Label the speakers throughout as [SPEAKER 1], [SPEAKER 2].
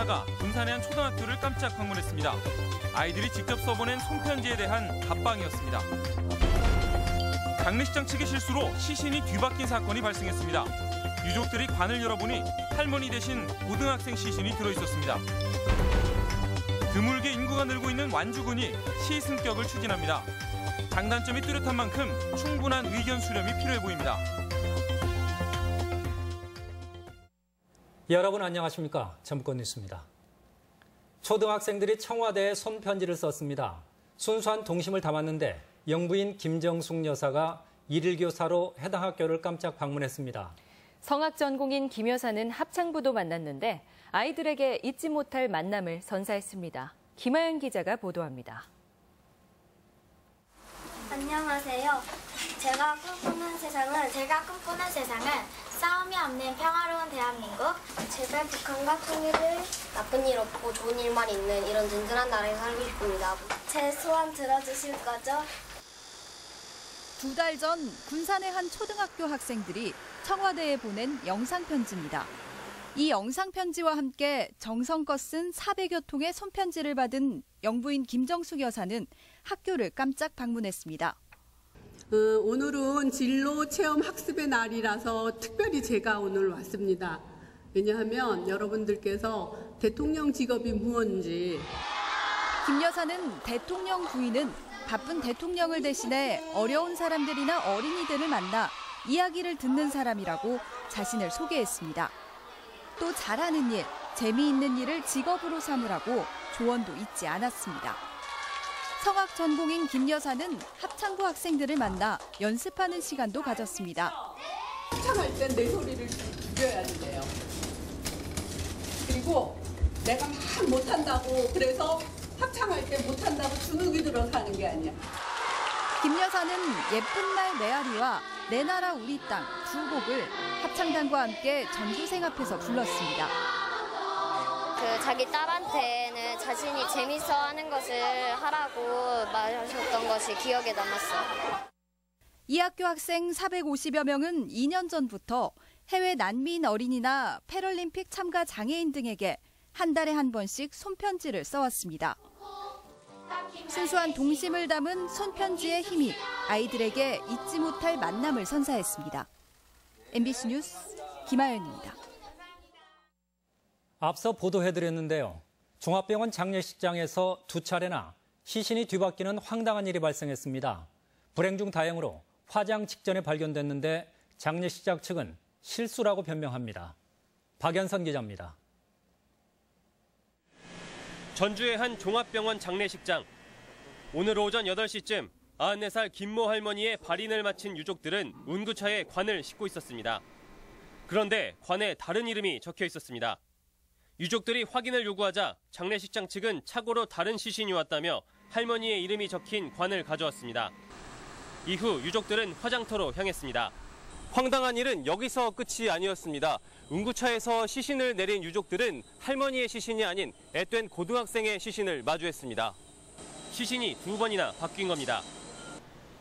[SPEAKER 1] 여사가 군산의 한 초등학교를 깜짝 방문했습니다. 아이들이 직접 써보낸 손편지에 대한 답방이었습니다. 장례식장 측의 실수로 시신이 뒤바뀐 사건이 발생했습니다. 유족들이 관을 열어보니 할머니 대신 고등학생 시신이 들어있었습니다. 드물게 인구가 늘고 있는 완주군이 시승격을 추진합니다. 장단점이 뚜렷한 만큼 충분한 의견 수렴이 필요해 보입니다.
[SPEAKER 2] 여러분 안녕하십니까? 전북권 뉴스입니다. 초등학생들이 청와대에 손편지를 썼습니다. 순수한 동심을 담았는데 영부인 김정숙 여사가 일일 교사로 해당 학교를 깜짝 방문했습니다.
[SPEAKER 3] 성악 전공인 김 여사는 합창부도 만났는데 아이들에게 잊지 못할 만남을 선사했습니다. 김하연 기자가 보도합니다.
[SPEAKER 4] 안녕하세요. 제가 꿈꾸는 세상은 제가 꿈꾸는 세상은 싸움이 없는 평화로운 대한민국.
[SPEAKER 5] 제발 북한과 통일을 나쁜 일 없고 좋은 일만 있는 이런 든든한 나라에 살고 싶습니다.
[SPEAKER 4] 제 소원 들어주실 거죠?
[SPEAKER 6] 두 달 전 군산의 한 초등학교 학생들이 청와대에 보낸 영상 편지입니다. 이 영상 편지와 함께 정성껏 쓴 400여 통의 손편지를 받은 영부인 김정숙 여사는 학교를 깜짝 방문했습니다.
[SPEAKER 7] 어, 오늘은 진로 체험 학습의 날이라서 특별히 제가 오늘 왔습니다. 왜냐하면 여러분들께서 대통령 직업이 무엇인지
[SPEAKER 6] 김 여사는 대통령 부인은 바쁜 대통령을 대신해 어려운 사람들이나 어린이들을 만나 이야기를 듣는 사람이라고 자신을 소개했습니다. 또 잘하는 일, 재미있는 일을 직업으로 삼으라고 조언도 잊지 않았습니다. 성악 전공인 김 여사는 합창부 학생들을 만나 연습하는 시간도 가졌습니다.
[SPEAKER 7] 합창할 땐 내 소리를 죽여야 된대요. 그리고 내가 막 못한다고 그래서 합창할 때 못한다고 주눅이 들어서 하는 게 아니야.
[SPEAKER 6] 김 여사는 예쁜 날 메아리와 내 나라 우리 땅 두 곡을 합창단과 함께 전교생 앞에서 불렀습니다.
[SPEAKER 5] 그 자기 딸한테는 자신이 재밌어 하는 것을 하라고 말하셨던 것이 기억에 남았어요.
[SPEAKER 6] 이 학교 학생 450여 명은 2년 전부터 해외 난민 어린이나 패럴림픽 참가 장애인 등에게 한 달에 한 번씩 손편지를 써왔습니다. 순수한 동심을 담은 손편지의 힘이 아이들에게 잊지 못할 만남을 선사했습니다. MBC 뉴스 김아연입니다.
[SPEAKER 2] 앞서 보도해드렸는데요. 종합병원 장례식장에서 두 차례나 시신이 뒤바뀌는 황당한 일이 발생했습니다. 불행 중 다행으로 화장 직전에 발견됐는데 장례식장 측은 실수라고 변명합니다. 박연선 기자입니다.
[SPEAKER 8] 전주의 한 종합병원 장례식장. 오늘 오전 8시쯤 94살 김모 할머니의 발인을 마친 유족들은 운구차에 관을 싣고 있었습니다. 그런데 관에 다른 이름이 적혀 있었습니다. 유족들이 확인을 요구하자 장례식장 측은 착오로 다른 시신이 왔다며 할머니의 이름이 적힌 관을 가져왔습니다. 이후 유족들은 화장터로 향했습니다. 황당한 일은 여기서 끝이 아니었습니다. 운구차에서 시신을 내린 유족들은 할머니의 시신이 아닌 앳된 고등학생의 시신을 마주했습니다. 시신이 두 번이나 바뀐 겁니다.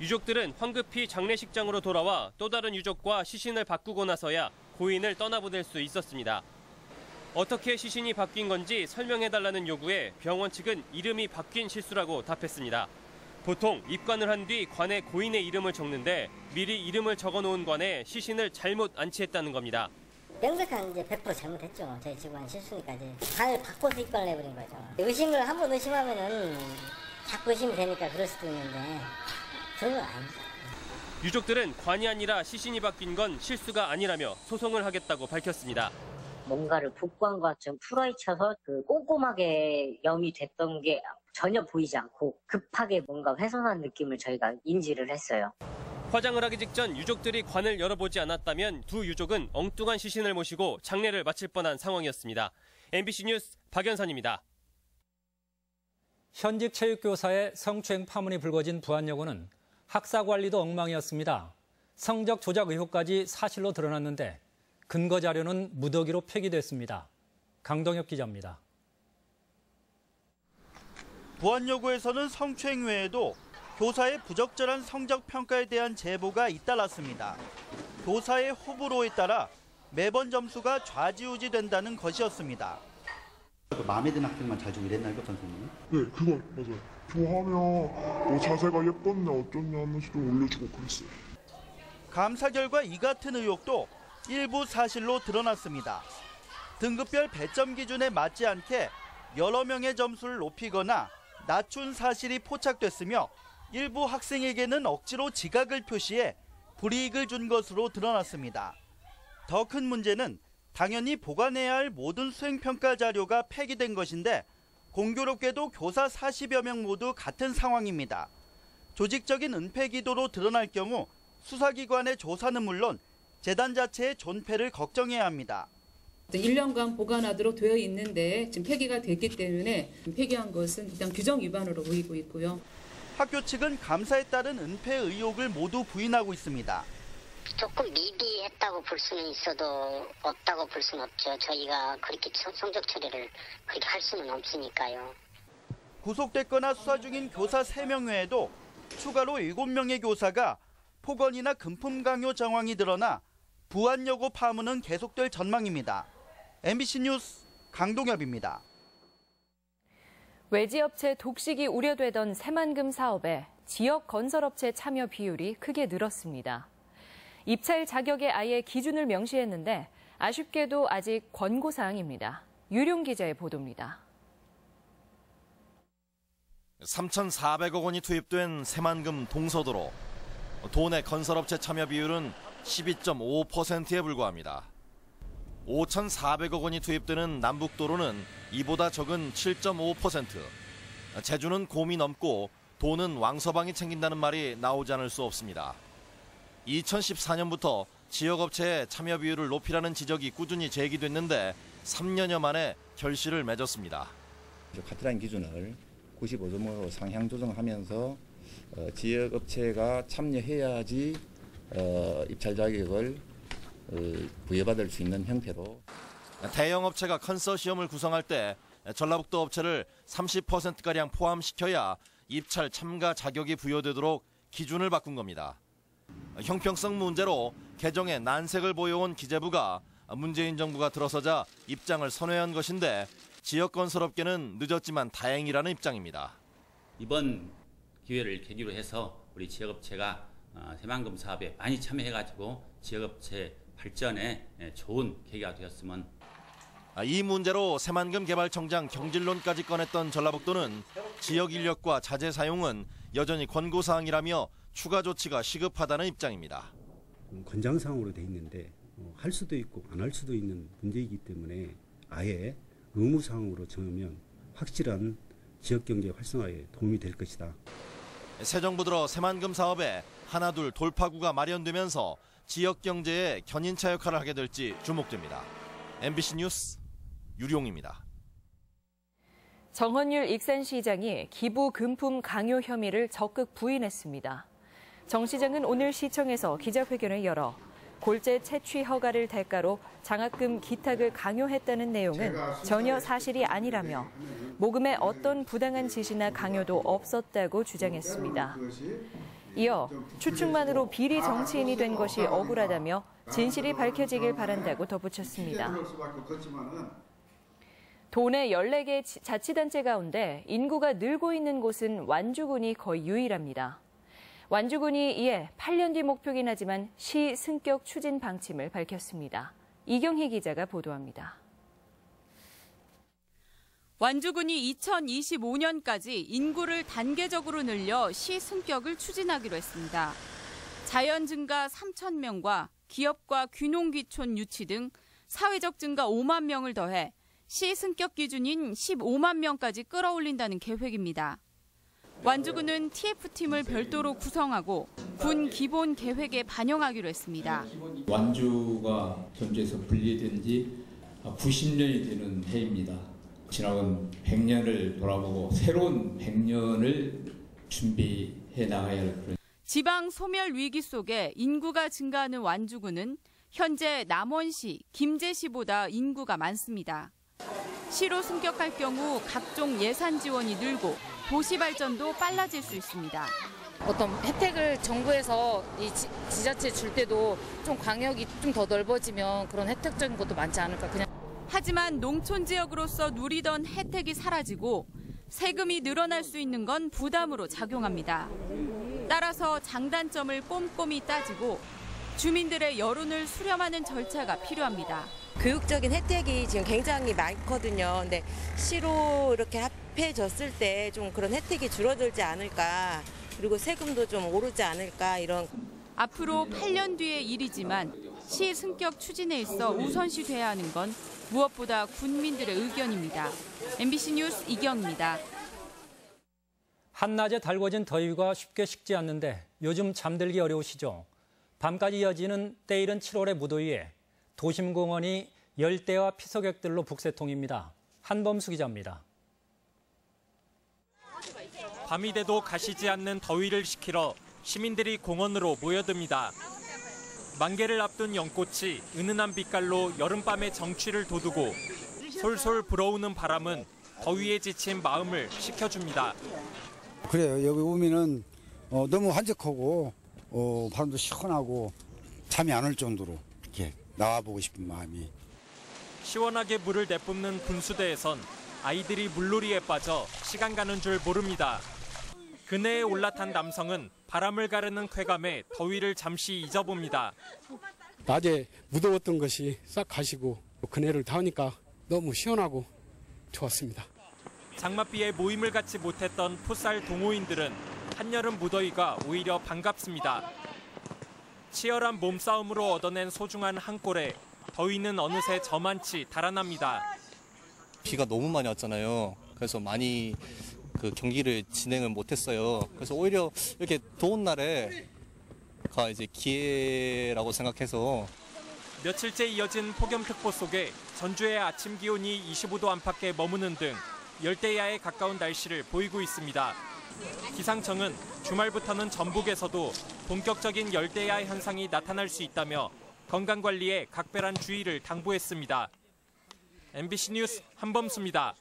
[SPEAKER 8] 유족들은 황급히 장례식장으로 돌아와 또 다른 유족과 시신을 바꾸고 나서야 고인을 떠나보낼 수 있었습니다. 어떻게 시신이 바뀐 건지 설명해달라는 요구에 병원 측은 이름이 바뀐 실수라고 답했습니다. 보통 입관을 한 뒤 관에 고인의 이름을 적는데 미리 이름을 적어 놓은 관에 시신을 잘못 안치했다는 겁니다.
[SPEAKER 9] 명백한 이제 100% 잘못했죠. 저희 직원 실수니까 이제 관을 바꿔서 입관을 해버린 거죠. 의심을 한 번 의심하면은 자꾸 의심이 되니까 그럴 수도 있는데 그런 건 아닙니다.
[SPEAKER 8] 유족들은 관이 아니라 시신이 바뀐 건 실수가 아니라며 소송을 하겠다고 밝혔습니다.
[SPEAKER 9] 뭔가를 복관과 좀 풀어헤쳐서 그 꼼꼼하게 염이 됐던 게 전혀 보이지 않고 급하게 뭔가 훼손한 느낌을 저희가 인지를 했어요.
[SPEAKER 8] 화장을 하기 직전 유족들이 관을 열어보지 않았다면 두 유족은 엉뚱한 시신을 모시고 장례를 마칠 뻔한 상황이었습니다. MBC 뉴스 박연선입니다.
[SPEAKER 2] 현직 체육교사의 성추행 파문이 불거진 부안여고는 학사 관리도 엉망이었습니다. 성적 조작 의혹까지 사실로 드러났는데 근거 자료는 무더기로 폐기됐습니다. 강동혁 기자입니다.
[SPEAKER 10] 부안여고에서는 성추행 외에도 교사의 부적절한 성적 평가에 대한 제보가 잇따랐습니다. 교사의 호불호에 따라 매번 점수가 좌지우지 된다는 것이었습니다. 그 마음에 드는 학생만 잘 주고 이랬나요, 그 선생님은?
[SPEAKER 11] 네, 그건 맞아요. 좋아하면 뭐 자세가 예뻤냐 어쩌냐 하면서 좀 올려주고 그랬어요.
[SPEAKER 10] 감사 결과 이 같은 의혹도 일부 사실로 드러났습니다. 등급별 배점 기준에 맞지 않게 여러 명의 점수를 높이거나 낮춘 사실이 포착됐으며 일부 학생에게는 억지로 지각을 표시해 불이익을 준 것으로 드러났습니다. 더 큰 문제는 당연히 보관해야 할 모든 수행평가 자료가 폐기된 것인데 공교롭게도 교사 40여 명 모두 같은 상황입니다. 조직적인 은폐 기도로 드러날 경우 수사기관의 조사는 물론 재단 자체의 존폐를 걱정해야 합니다.
[SPEAKER 12] 1년간 보관하도록 되어 있는데 지금 폐기가 됐기 때문에 폐기한 것은 일단 규정 위반으로 보이고 있고요.
[SPEAKER 10] 학교 측은 감사에 따른 은폐 의혹을 모두 부인하고 있습니다.
[SPEAKER 13] 조금 미비했다고 볼 수는 있어도 없다고 볼 수는 없죠. 저희가 그렇게 성- 성적 처리를 그렇게 할 수는 없으니까요.
[SPEAKER 10] 구속됐거나 수사 중인 교사 3명 외에도 추가로 7명의 교사가 폭언이나 금품 강요 정황이 드러나 부안 여고 파문은 계속될 전망입니다. MBC 뉴스 강동엽입니다.
[SPEAKER 3] 외지업체 독식이 우려되던 새만금 사업에 지역 건설업체 참여 비율이 크게 늘었습니다. 입찰 자격에 아예 기준을 명시했는데 아쉽게도 아직 권고사항입니다. 유룡 기자의 보도입니다.
[SPEAKER 14] 3,400억 원이 투입된 새만금 동서도로. 도내 건설업체 참여 비율은 12.5%에 불과합니다. 5,400억 원이 투입되는 남북도로는 이보다 적은 7.5%. 제주는 곰이 넘고 도는 왕서방이 챙긴다는 말이 나오지 않을 수 없습니다. 2014년부터 지역업체의 참여 비율을 높이라는 지적이 꾸준히 제기됐는데 3년여 만에 결실을 맺었습니다.
[SPEAKER 15] 가트라인 기준을 95점으로 상향 조정하면서 어, 지역 업체가 참여해야지 어, 입찰 자격을 어, 부여받을 수 있는 형태로
[SPEAKER 14] 대형 업체가 컨소시엄을 구성할 때 전라북도 업체를 30%가량 포함시켜야 입찰 참가 자격이 부여되도록 기준을 바꾼 겁니다. 형평성 문제로 개정에 난색을 보여온 기재부가 문재인 정부가 들어서자 입장을 선회한 것인데 지역 건설업계는 늦었지만 다행이라는 입장입니다.
[SPEAKER 16] 이번 기회를 계기로 해서 우리 지역업체가 어, 새만금 사업에 많이 참여해가지고 지역업체 발전에 예, 좋은 계기가 되었으면
[SPEAKER 14] 아, 이 문제로 새만금 개발청장 경질론까지 꺼냈던 전라북도는 지역 인력과 자재 사용은 여전히 권고사항이라며 추가 조치가 시급하다는 입장입니다.
[SPEAKER 17] 권장사항으로 돼 있는데 어, 할 수도 있고 안 할 수도 있는 문제이기 때문에 아예 의무사항으로 정하면 확실한 지역 경제 활성화에 도움이 될 것이다.
[SPEAKER 14] 새 정부 들어 새만금 사업에 하나둘 돌파구가 마련되면서 지역 경제에 견인차 역할을 하게 될지 주목됩니다. MBC 뉴스 유룡입니다.
[SPEAKER 3] 정헌율 익산 시장이 기부 금품 강요 혐의를 적극 부인했습니다. 정 시장은 오늘 시청에서 기자회견을 열어 골재 채취 허가를 대가로 장학금 기탁을 강요했다는 내용은 전혀 사실이 아니라며 모금에 어떤 부당한 지시나 강요도 없었다고 주장했습니다. 이어 추측만으로 비리 정치인이 된 것이 억울하다며 진실이 밝혀지길 바란다고 덧붙였습니다. 도내 14개 자치단체 가운데 인구가 늘고 있는 곳은 완주군이 거의 유일합니다. 완주군이 이에 8년 뒤 목표긴 하지만 시 승격 추진 방침을 밝혔습니다. 이경희 기자가 보도합니다.
[SPEAKER 18] 완주군이 2025년까지 인구를 단계적으로 늘려 시 승격을 추진하기로 했습니다. 자연 증가 3천 명과 기업과 귀농귀촌 유치 등 사회적 증가 5만 명을 더해 시 승격 기준인 15만 명까지 끌어올린다는 계획입니다. 완주군은 TF팀을 별도로 구성하고 군 기본 계획에 반영하기로 했습니다.
[SPEAKER 19] 완주가 전주에서 분리된 지 90년이 되는 해입니다. 지나온 100년을 돌아보고 새로운 100년을 준비해 나가야 할 그런
[SPEAKER 18] 지방 소멸 위기 속에 인구가 증가하는 완주군은 현재 남원시, 김제시보다 인구가 많습니다. 시로 승격할 경우 각종 예산 지원이 늘고 도시 발전도 빨라질 수 있습니다.
[SPEAKER 20] 어떤 혜택을 정부에서 이 지, 지자체 줄 때도 좀 광역이 좀 더 넓어지면 그런 혜택적인 것도 많지 않을까 그냥
[SPEAKER 18] 하지만 농촌 지역으로서 누리던 혜택이 사라지고 세금이 늘어날 수 있는 건 부담으로 작용합니다. 따라서 장단점을 꼼꼼히 따지고 주민들의 여론을 수렴하는 절차가 필요합니다.
[SPEAKER 21] 교육적인 혜택이 지금 굉장히 많거든요. 근데 시로 이렇게 합해졌을 때 좀 그런 혜택이 줄어들지 않을까. 그리고 세금도 좀 오르지 않을까 이런.
[SPEAKER 18] 앞으로 8년 뒤의 일이지만 시 승격 추진에 있어 우선시 돼야 하는 건 무엇보다 군민들의 의견입니다. MBC 뉴스 이경입니다.
[SPEAKER 2] 한낮에 달궈진 더위가 쉽게 식지 않는데 요즘 잠들기 어려우시죠? 밤까지 이어지는 때이른 7월의 무더위에 도심공원이 열대와 피서객들로 북새통입니다. 한범수 기자입니다.
[SPEAKER 1] 밤이 돼도 가시지 않는 더위를 식히러 시민들이 공원으로 모여듭니다. 만개를 앞둔 연꽃이 은은한 빛깔로 여름밤의 정취를 돋우고 솔솔 불어오는 바람은 더위에 지친 마음을 식혀줍니다.
[SPEAKER 22] 그래요. 여기 오면은 어, 너무 한적하고 어, 바람도 시원하고 잠이 안 올 정도로 이렇게 나와보고 싶은 마음이.
[SPEAKER 1] 시원하게 물을 내뿜는 분수대에선 아이들이 물놀이에 빠져 시간 가는 줄 모릅니다. 그네에 올라탄 남성은 바람을 가르는 쾌감에 더위를 잠시 잊어봅니다.
[SPEAKER 23] 낮에 무더웠던 것이 싹 가시고 그네를 타니까 너무 시원하고 좋았습니다.
[SPEAKER 1] 장맛비에 모임을 갖지 못했던 풋살 동호인들은 한여름 무더위가 오히려 반갑습니다. 치열한 몸싸움으로 얻어낸 소중한 한 골에 더위는 어느새 저만치 달아납니다.
[SPEAKER 24] 비가 너무 많이 왔잖아요. 그래서 많이 그 경기를 진행을 못했어요. 그래서 오히려 이렇게 더운 날에가 이제 기회라고 생각해서
[SPEAKER 1] 며칠째 이어진 폭염특보 속에 전주의 아침 기온이 25도 안팎에 머무는 등 열대야에 가까운 날씨를 보이고 있습니다. 기상청은 주말부터는 전북에서도 본격적인 열대야 현상이 나타날 수 있다며 건강관리에 각별한 주의를 당부했습니다. MBC 뉴스 한범수입니다.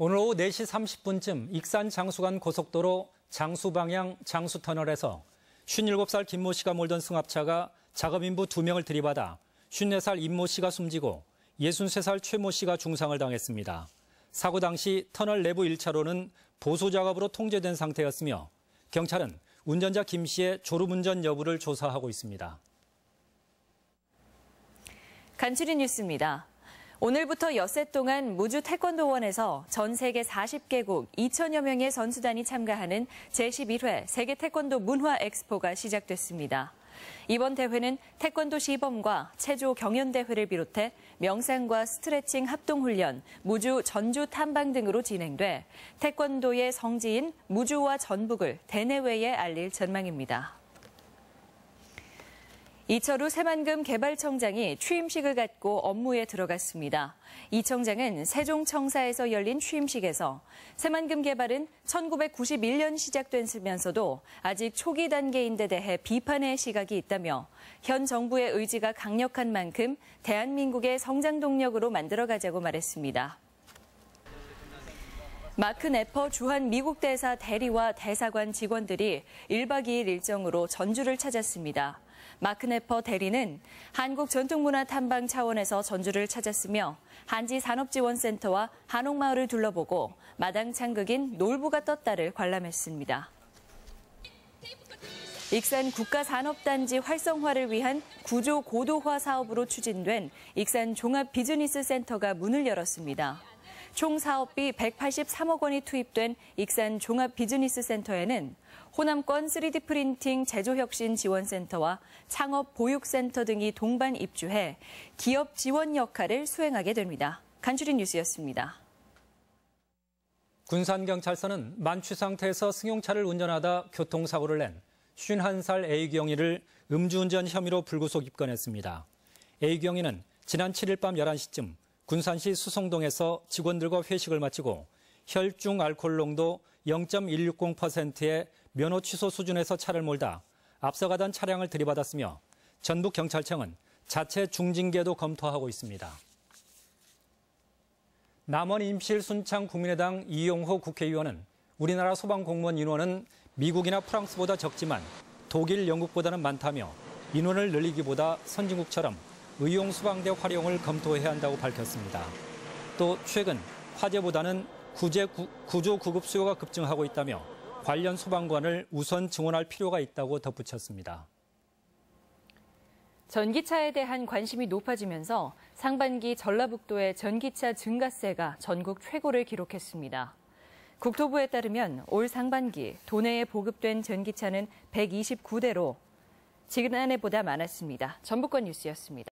[SPEAKER 2] 오늘 오후 4시 30분쯤 익산 장수간 고속도로 장수 방향 장수 터널에서 57살 김모 씨가 몰던 승합차가 작업인부 2명을 들이받아 54살 임모 씨가 숨지고 63살 최모 씨가 중상을 당했습니다. 사고 당시 터널 내부 1차로는 보수 작업으로 통제된 상태였으며 경찰은 운전자 김 씨의 졸음운전 여부를 조사하고 있습니다.
[SPEAKER 3] 간추리 뉴스입니다. 오늘부터 엿새 동안 무주 태권도원에서 전 세계 40개국 2천여 명의 선수단이 참가하는 제11회 세계 태권도 문화 엑스포가 시작됐습니다. 이번 대회는 태권도 시범과 체조 경연 대회를 비롯해 명상과 스트레칭 합동 훈련, 무주 전주 탐방 등으로 진행돼 태권도의 성지인 무주와 전북을 대내외에 알릴 전망입니다. 이철우 새만금 개발청장이 취임식을 갖고 업무에 들어갔습니다. 이 청장은 세종청사에서 열린 취임식에서 새만금 개발은 1991년 시작됐으면서도 아직 초기 단계인 데 대해 비판의 시각이 있다며 현 정부의 의지가 강력한 만큼 대한민국의 성장 동력으로 만들어가자고 말했습니다. 마크 내퍼 주한 미국 대사 대리와 대사관 직원들이 1박 2일 일정으로 전주를 찾았습니다. 마크 내퍼 대리는 한국 전통문화 탐방 차원에서 전주를 찾았으며 한지 산업지원센터와 한옥마을을 둘러보고 마당 창극인 놀부가 떴다를 관람했습니다. 익산 국가산업단지 활성화를 위한 구조 고도화 사업으로 추진된 익산 종합 비즈니스 센터가 문을 열었습니다. 총 사업비 183억 원이 투입된 익산 종합 비즈니스 센터에는 호남권 3D 프린팅 제조혁신 지원센터와 창업 보육센터 등이 동반 입주해 기업 지원 역할을 수행하게 됩니다. 간추린 뉴스였습니다.
[SPEAKER 2] 군산경찰서는 만취 상태에서 승용차를 운전하다 교통사고를 낸 51살 A경이를 음주운전 혐의로 불구속 입건했습니다. A경이는 지난 7일 밤 11시쯤 군산시 수성동에서 직원들과 회식을 마치고 혈중 알코올 농도 0.160%의 면허 취소 수준에서 차를 몰다 앞서가던 차량을 들이받았으며 전북경찰청은 자체 중징계도 검토하고 있습니다. 남원 임실 순창 국민의당 이용호 국회의원은 우리나라 소방공무원 인원은 미국이나 프랑스보다 적지만 독일, 영국보다는 많다며 인원을 늘리기보다 선진국처럼 의용 수방대 활용을 검토해야 한다고 밝혔습니다. 또 최근 화재보다는 구제 구, 구조 구급 수요가 급증하고 있다며 관련 소방관을 우선 증원할 필요가 있다고 덧붙였습니다.
[SPEAKER 3] 전기차에 대한 관심이 높아지면서 상반기 전라북도의 전기차 증가세가 전국 최고를 기록했습니다. 국토부에 따르면 올 상반기 도내에 보급된 전기차는 129대로 지난해보다 많았습니다. 전북권 뉴스였습니다.